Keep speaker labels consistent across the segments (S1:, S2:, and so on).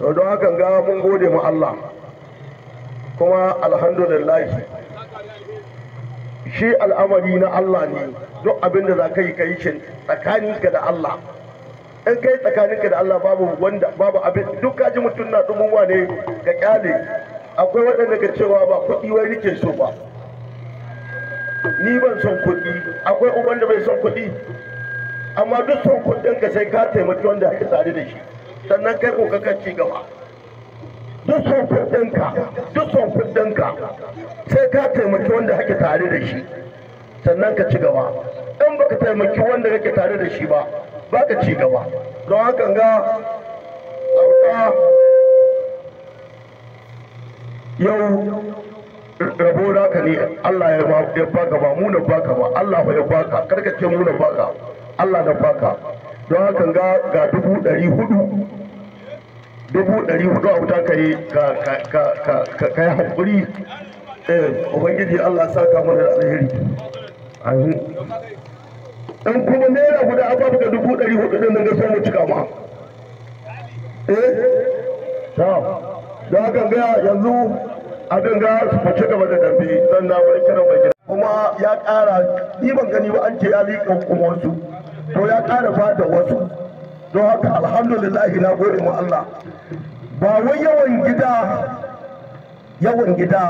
S1: don hakan ga mun gode mu Allah. Kuma alhamdulillah shi al'amari na Allah ne. Duk abin da za ka yi ka yi shi tsakaninka da Allah. In kai tsakaninka da Allah babu wanda babu abin duk ka ji mutum na dumuwa ne ga ƙyale akwai waɗanda ka cewa ba kuɗi wai nake so ba. Ni ban son kuɗi. Akwai uban da bai son kuɗi. Amma duk son kuɗin ka sai ka taimaki wanda ake tare da shi. Sannan kai ko ka ci gaba. Duk son kuɗinka duk son kuɗinka sai ka taimaki wanda kake tare da shi sannan ka ci gaba. In baka taimaki wanda kake tare da shi ba ba ka ci gaba. Don haka ga yau rabo naka ne Allah ya baka ba mu na baka ba Allah ya baka. Karka ce mu na baka Allah na baka. Don haka ga ga dubu ɗari huɗu dubu ɗari huɗu a wuta ka yi ka yi haƙuri. Ubangiji Allah saka mana da alheri. Amin. In kuma naira guda a babu da dubu ɗari huɗu ɗin nan ga sai mu cika ma. Eh ta da haka ga yanzu abin ga su fice gaba da dambe dan na wani kiran mai gida. Kuma ya ƙara ni ban gani ba an ce ya liƙa kuma wasu to ya ƙara fata wasu. Don haka alhamdulillah na gode mu Allah. Ba wai yawan gida yawan gida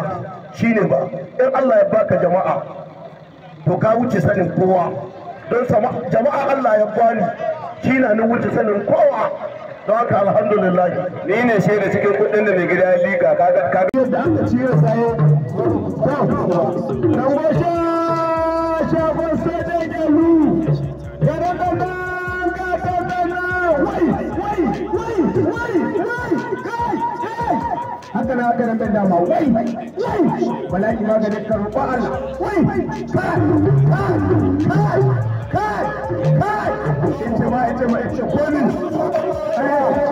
S1: shine ba. In Allah ya baka jama'a to ka wuce sanin kowa. Don jama'a Allah ya bani shi na ni wuce sanin kowa. Don haka alhamdulillah
S2: ni ne shaida cikin kuɗin da mai gida ya liƙa kaga kaga
S1: da aka ci ya sayo dan washa shagon sai da haka na haka nan da dama wai bala'i maganin karo ba Allah wai kai kai kai kai kai ce ma ce ma ce komin eh